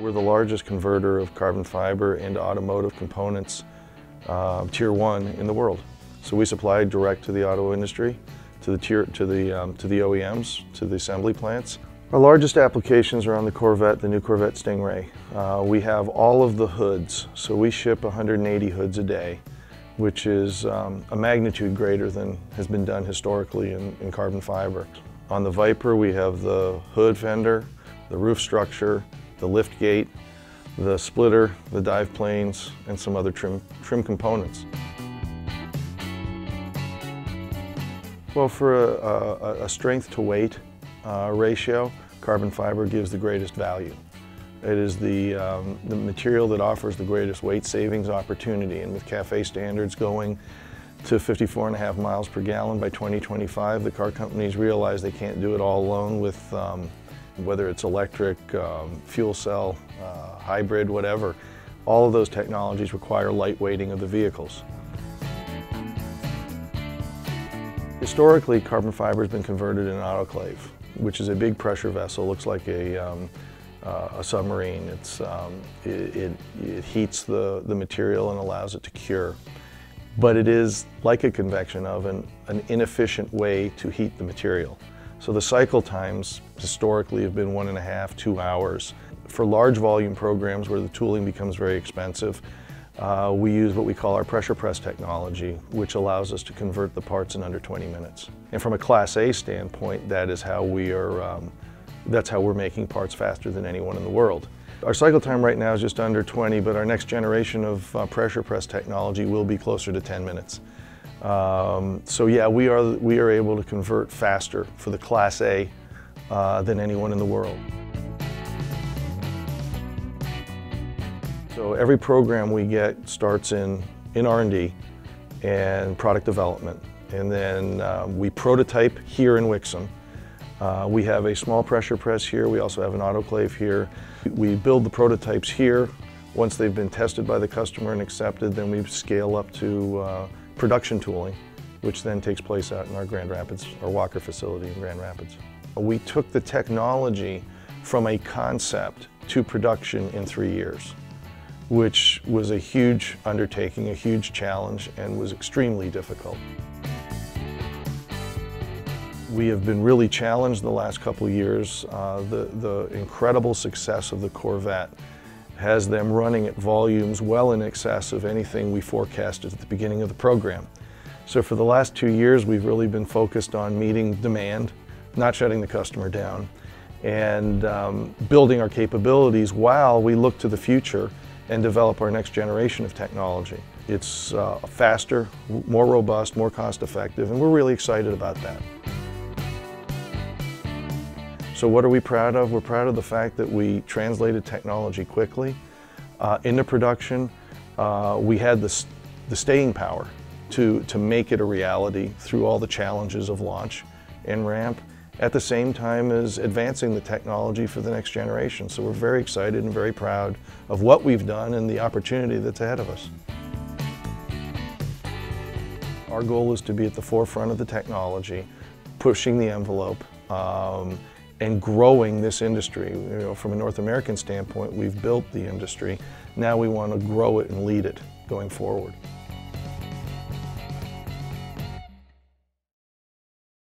We're the largest converter of carbon fiber into automotive components, uh, tier one in the world. So we supply direct to the auto industry, to the, tier, to, the, um, to the OEMs, to the assembly plants. Our largest applications are on the Corvette, the new Corvette Stingray. Uh, we have all of the hoods, so we ship 180 hoods a day, which is um, a magnitude greater than has been done historically in, in carbon fiber. On the Viper, we have the hood fender, the roof structure, the lift gate, the splitter, the dive planes, and some other trim, trim components. Well, for a, a, a strength to weight uh, ratio, carbon fiber gives the greatest value. It is the, um, the material that offers the greatest weight savings opportunity, and with CAFE standards going to 54 and a half miles per gallon by 2025, the car companies realize they can't do it all alone with um, whether it's electric, um, fuel cell, uh, hybrid, whatever. All of those technologies require lightweighting of the vehicles. Historically, carbon fiber has been converted in an autoclave, which is a big pressure vessel, looks like a, um, uh, a submarine. It's, um, it, it, it, heats the, the material and allows it to cure. But it is, like a convection oven, an inefficient way to heat the material. So the cycle times historically have been one and a half, two hours. For large volume programs where the tooling becomes very expensive, uh, we use what we call our pressure press technology, which allows us to convert the parts in under 20 minutes. And from a Class A standpoint, that is how we are, um, that's how we're making parts faster than anyone in the world. Our cycle time right now is just under 20, but our next generation of uh, pressure press technology will be closer to 10 minutes. Um, so yeah, we are, we are able to convert faster for the Class A uh, than anyone in the world. So every program we get starts in, in R&D and product development. And then uh, we prototype here in Wixom. Uh, we have a small pressure press here. We also have an autoclave here. We build the prototypes here. Once they've been tested by the customer and accepted, then we scale up to uh, production tooling, which then takes place out in our Grand Rapids, our Walker facility in Grand Rapids. We took the technology from a concept to production in three years which was a huge undertaking, a huge challenge, and was extremely difficult. We have been really challenged the last couple years. Uh, the, the incredible success of the Corvette has them running at volumes well in excess of anything we forecasted at the beginning of the program. So for the last two years, we've really been focused on meeting demand, not shutting the customer down, and um, building our capabilities while we look to the future and develop our next generation of technology. It's uh, faster, more robust, more cost effective, and we're really excited about that. So what are we proud of? We're proud of the fact that we translated technology quickly uh, into production. Uh, we had the, the staying power to, to make it a reality through all the challenges of launch and ramp at the same time as advancing the technology for the next generation. So we're very excited and very proud of what we've done and the opportunity that's ahead of us. Our goal is to be at the forefront of the technology, pushing the envelope, um, and growing this industry. You know, from a North American standpoint, we've built the industry. Now we want to grow it and lead it going forward.